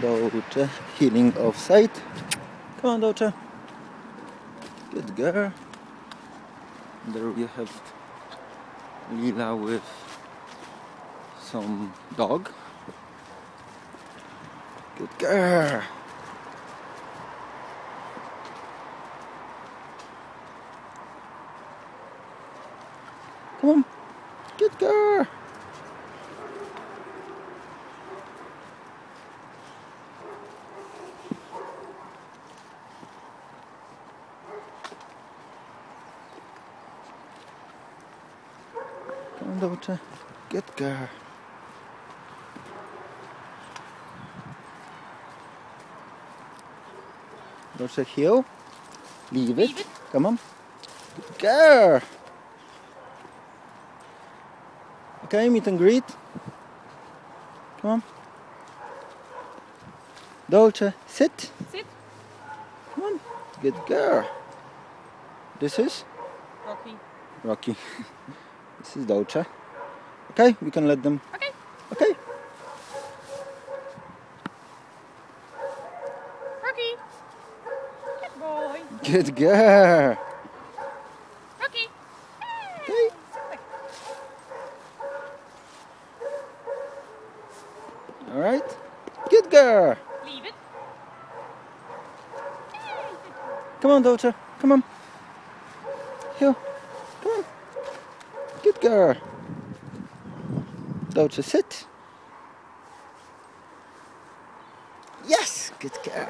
Dolce, uh, heeling off site. Come on, daughter. Good girl. There we have Lila with some dog. Good girl. Come on. Good girl. On, Dolce. Good girl. Dolce, heel. Leave it. Come on. Girl. Okay, meet and greet. Come on. Dolce, sit. Sit. Come on. Good girl. This is Rocky. Rocky. this is Dolce. Okay, we can let them. Okay. Okay. Rocky. Good boy. Good girl. Rocky. Okay. All right. Good girl. Leave it. Come on, Dolce. Come on. Here. Come on. Girl. Dolce, sit. Yes. Good girl.